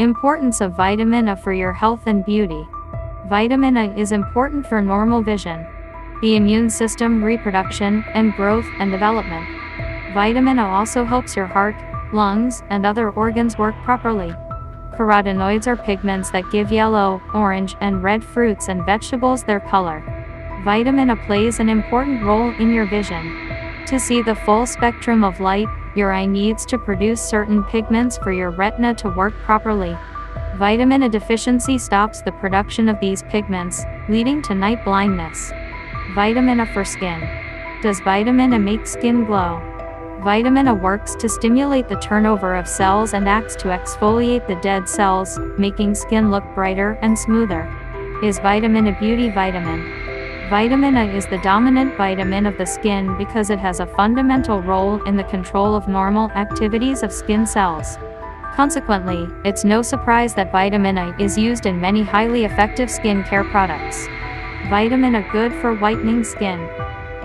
Importance of vitamin A for your health and beauty. Vitamin A is important for normal vision, the immune system, reproduction, and growth and development. Vitamin A also helps your heart, lungs, and other organs work properly. Carotenoids are pigments that give yellow, orange, and red fruits and vegetables their color. Vitamin A plays an important role in your vision. To see the full spectrum of light, your eye needs to produce certain pigments for your retina to work properly. Vitamin A deficiency stops the production of these pigments, leading to night blindness. Vitamin A for skin. Does vitamin A make skin glow? Vitamin A works to stimulate the turnover of cells and acts to exfoliate the dead cells, making skin look brighter and smoother. Is vitamin A beauty vitamin? Vitamin A is the dominant vitamin of the skin because it has a fundamental role in the control of normal activities of skin cells. Consequently, it's no surprise that vitamin A is used in many highly effective skincare products. Vitamin A good for whitening skin.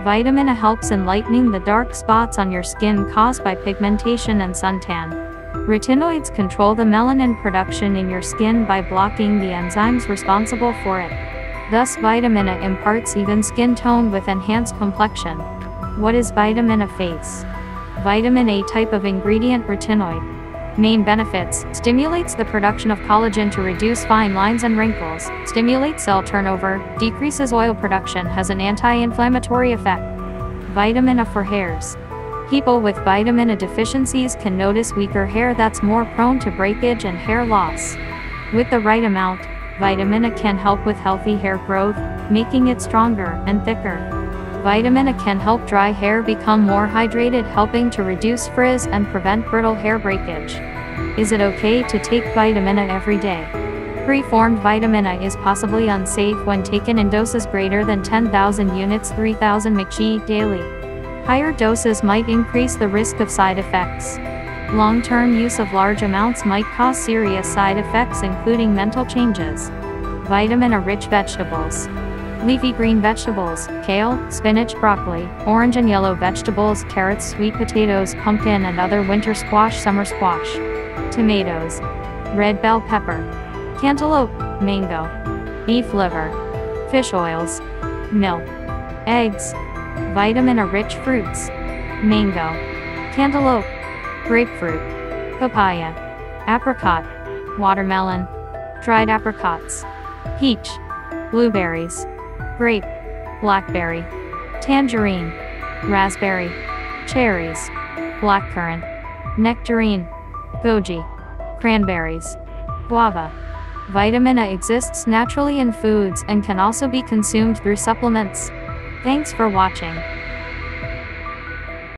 Vitamin A helps in lightening the dark spots on your skin caused by pigmentation and suntan. Retinoids control the melanin production in your skin by blocking the enzymes responsible for it. Thus vitamin A imparts even skin tone with enhanced complexion. What is vitamin A face? Vitamin A type of ingredient retinoid. Main benefits, stimulates the production of collagen to reduce fine lines and wrinkles, stimulates cell turnover, decreases oil production has an anti-inflammatory effect. Vitamin A for hairs. People with vitamin A deficiencies can notice weaker hair that's more prone to breakage and hair loss. With the right amount, Vitamin A can help with healthy hair growth, making it stronger and thicker. Vitamin A can help dry hair become more hydrated helping to reduce frizz and prevent brittle hair breakage. Is it okay to take vitamin A every day? Preformed vitamin A is possibly unsafe when taken in doses greater than 10,000 units 3000 mg daily. Higher doses might increase the risk of side effects. Long-term use of large amounts might cause serious side effects including mental changes. Vitamin A-rich vegetables. Leafy green vegetables, kale, spinach, broccoli, orange and yellow vegetables, carrots, sweet potatoes, pumpkin and other winter squash, summer squash. Tomatoes. Red bell pepper. Cantaloupe, mango. Beef liver. Fish oils. Milk. Eggs. Vitamin A-rich fruits. Mango. Cantaloupe grapefruit, papaya, apricot, watermelon, dried apricots, peach, blueberries, grape, blackberry, tangerine, raspberry, cherries, blackcurrant, nectarine, goji, cranberries, guava. Vitamin A exists naturally in foods and can also be consumed through supplements. Thanks for watching.